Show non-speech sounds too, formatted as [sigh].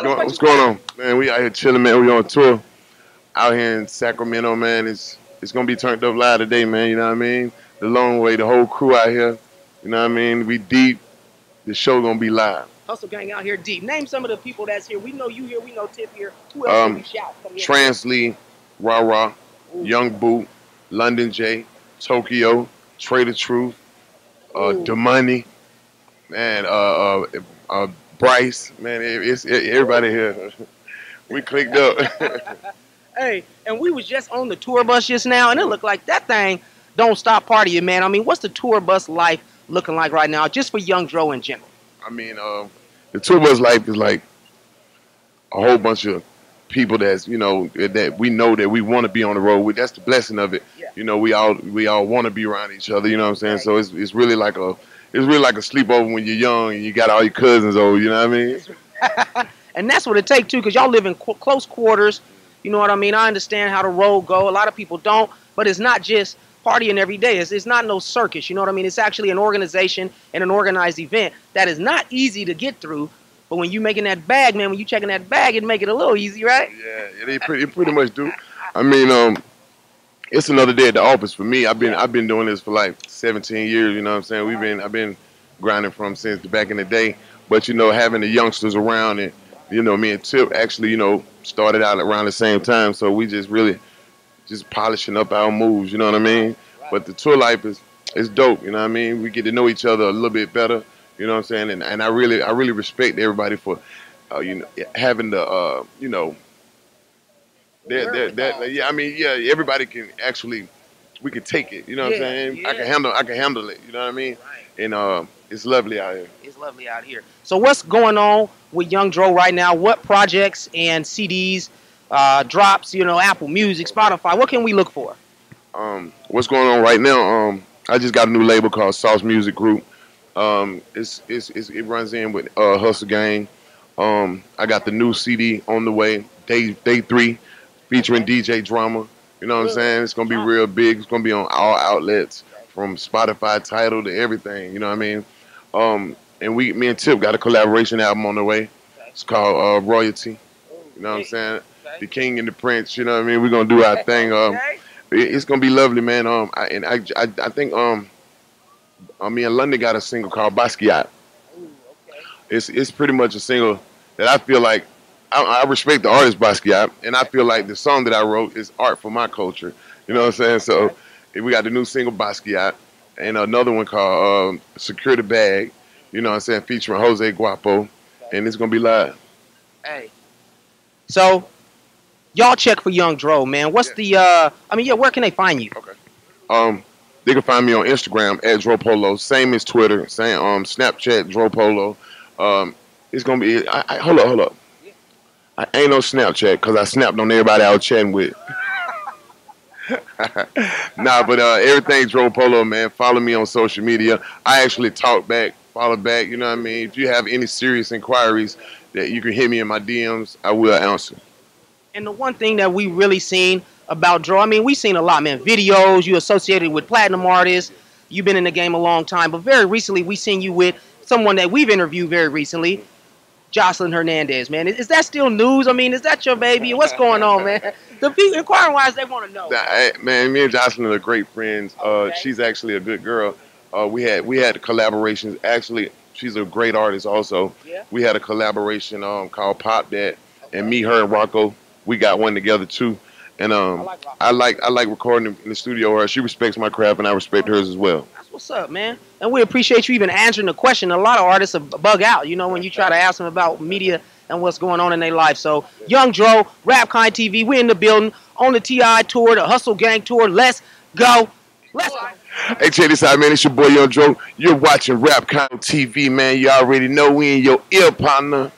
What's going on, man? We out here chilling, man. We on tour out here in Sacramento, man. It's it's gonna be turned up live today, man. You know what I mean? The long way, the whole crew out here. You know what I mean? We deep. The show gonna be live. Hustle Gang out here deep. Name some of the people that's here. We know you here. We know Tip here. Who else um, we shout? Translee, Rah Rah, Young Boot, London Jae, Tokyo, Trae tha Truth, uh, Money, man, uh, uh, uh, Bryce, man, it, it's it, everybody here. [laughs] we clicked up. [laughs] hey, and we was just on the tour bus just now, and it looked like that thing don't stop partying, man. I mean, what's the tour bus life looking like right now, just for Young Dro in general? I mean, uh, the tour bus life is like a whole bunch of people that's you know that we know that we want to be on the road with. That's the blessing of it. Yeah. You know, we all we all want to be around each other. You know what I'm saying? Right. So it's it's really like a it's really like a sleepover when you're young and you got all your cousins over. You know what I mean? [laughs] and that's what it takes too, because y'all live in qu- close quarters. You know what I mean? I understand how the road go. A lot of people don't, but it's not just partying every day. It's, it's not no circus. You know what I mean? It's actually an organization and an organized event that is not easy to get through. But when you making that bag, man, when you checking that bag, it make it a little easy, right? Yeah, it pretty, it pretty much do. I mean, um, it's another day at the office for me. I've been I've been doing this for like 17 years. You know what I'm saying? We've been I've been grinding from since back in the day. But you know, having the youngsters around and you know, me and Tip actually you know started out around the same time. So we just really just polishing up our moves. You know what I mean? But the tour life is is dope. You know what I mean? We get to know each other a little bit better. You know what I'm saying? And and I really I really respect everybody for uh, you know having the uh, you know that, that, that, yeah, I mean, yeah, everybody can actually, we can take it. You know what I'm saying? Yeah. I can handle, I can handle it. You know what I mean? Right. And uh, it's lovely out here. It's lovely out here. So what's going on with Young Dro right now? What projects and CDs, uh, drops? You know, Apple Music, Spotify. What can we look for? Um, what's going on right now? Um, I just got a new label called Sauce Music Group. Um, it's, it's, it's, it runs in with uh, Hustle Gang. Um, I got the new CD on the way, day day three featuring DJ Drama. You know what I'm saying? It's gonna be real big. It's gonna be on all outlets from Spotify, Tidal to everything. You know what I mean? Um, and we, me and Tip, got a collaboration album on the way. It's called uh, Royalty. You know what I'm saying? The King and the Prince. You know what I mean? We're gonna do our thing. Um, it's gonna be lovely, man. Um, I, and I, I, I think um, uh, me and London got a single called Basquiat. It's it's pretty much a single that I feel like I, I, respect the artist Basquiat, and I feel like the song that I wrote is art for my culture. You know what I'm saying? So we got the new single Basquiat, and another one called um, "Secure the Bag." You know what I'm saying? Featuring Jose Guapo, and it's gonna be live. Hey, so y'all check for Young Dro, man. What's yeah. the? uh I mean, yeah, where can they find you? Okay. Um, they can find me on Instagram at Dropolo. Same as Twitter. Same um Snapchat Dropolo. Um, it's gonna be. I, I, hold up, hold up. I ain't no Snapchat because I snapped on everybody I was chatting with. [laughs] nah, but uh, everything Dro Polo, man. Follow me on social media. I actually talk back, follow back. You know what I mean? If you have any serious inquiries that you can hit me in my DMs, I will answer. And the one thing that we really seen about Dro, I mean, we seen a lot, man. Videos, you associated with platinum artists. You've been in the game a long time, but very recently we seen you with someone that we've interviewed very recently, Joseline Hernandez, man. Is, is, that still news? I mean, is that your baby? What's going on, man? The people inquiring wise, they want to know. man, me and Joseline are great friends. Uh. She's actually a good girl. Uh, we had we had collaborations. Actually, she's a great artist. Also, yeah. we had a collaboration um, called Pop That, okay. and me, her, and Rocco, we got one together too. And um, I like, I like I like recording in the studio. Her, she respects my craft, and I respect hers as well. That's what's up, man. And we appreciate you even answering the question. A lot of artists bug out, you know, when you try to ask them about media and what's going on in their life. So, Young Dro, Rapkind TV, we're in the building on the TI tour, the Hustle Gang tour. Let's go. Let's go. Hey, check this out, man. It's your boy Young Dro. You're watching Rapkind TV, man. You already know we in your ear, partner.